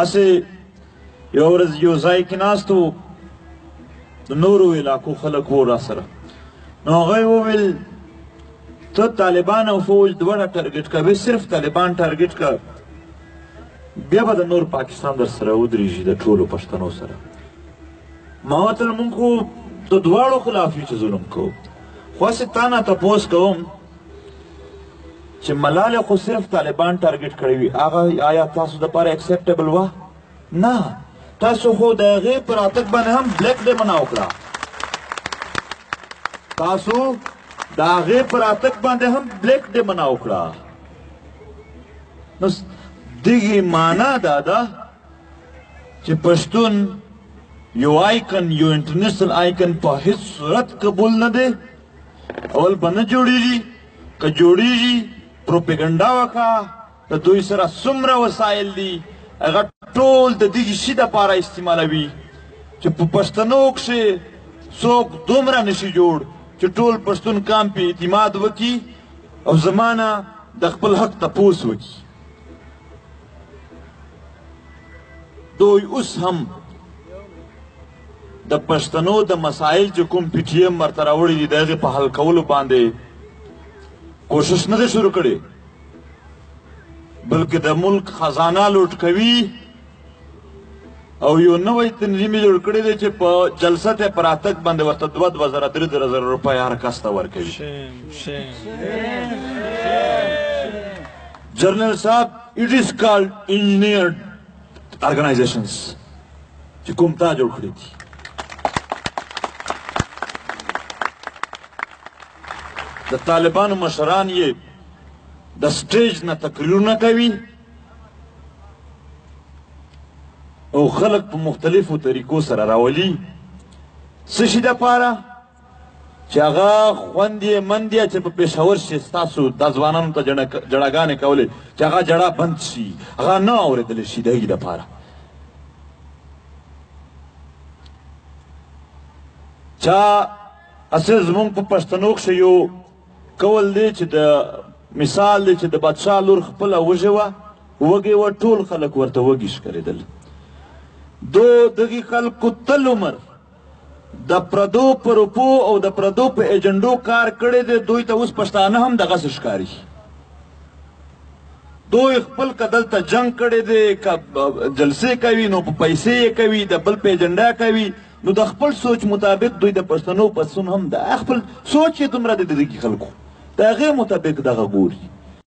اسې یو ورځ یو ځای کې ناستو د نورو علاقو خلک وو را سره نو هغه وویل ته طالبان او فوج دواړه ټارګټ کوي صرف طالبان ټارګټ کوي بیا به د نور پاکستان در سره ودرېږي د ټولو پښتنو سره ما ورته مونږ خو د دواړو خلاف یو چې ظلم کوو خو هسې تا نه تپوس کوم چې ملاله خو صرف طالبان ټارګټ کړی وي هغه آیا تاسو د پاره اکسپټیبل و نه تاسو خو د هغې پر راتګ باندې هم بلیک ډې منع وکړه تاسو د هغې پر راتګ باندې هم بلیک ډې منع وکړه نو دغې معنا دا ده چې پښتون یو آیکن یو انټرنیشنل آیکن په هیڅ صورت قبول نه دی اول به نه جوړیږي که جوړیږي پروپاګاندا وکړه د دوی سره څومره وسایل دي هغه ټول د دې شي د پاره استعمالوي چې په پښتنو کې څوک دومره نشي جوړ چې ټول پښتون کام په اعتماد وکي او زمانہ د خپل حق تپوس وکي دوی اوس هم د پښتنو د مسائل چې کوم پی ټی ایم ورته راوړي دي د هغې په حل کولو باندې کوشش نه دی شروع کړی بلکې د ملک خزانه لوټ کوي او یو نوی تنظیم یې جوړ کړی دی چې په جلسه ته په راتګ باندې ورته دوه دوه زره درې درې زره روپۍ هر کس ته ورکوي جنرال صاحب اټ از کالډ انجینیر ارګنایزیشنز چې کوم تا جوړ کړی دي د طالبانو مشران یې د سټیج نه تقریرونه کوي او خلک په مختلفو طریقو سره راولي څه شي دپاره چې هغه خوندې مندې چې په پېښور شي ستاسو د ځوانانو ته جړاګانې کولې چې هغه جړا بند شي هغه نه اورېدل شي د هغې دپاره چا اصل زمونږ په پښتنو کښې یو کول دی چې د مثال دی چې د بادشاه لور خپله وږې وه وږې وه ټول خلک ورته وږي ښکارېدل دو دغي خلکو تل عمر د پردو په روپو او د پردو په ایجنډو کار کړی دی دوی ته اوس پښتانه هم دغسې ښکاري دوی خپل که دلته جنګ کړی دی که جلسې کوي نو په پیسې یې کوي د بل په ایجنډا کوي نو د خپل سوچ مطابق دوی د پښتنو پسون هم د خپل سوچ یې دومره دی د دغې خلکو د هغې مطابق دغه ګوري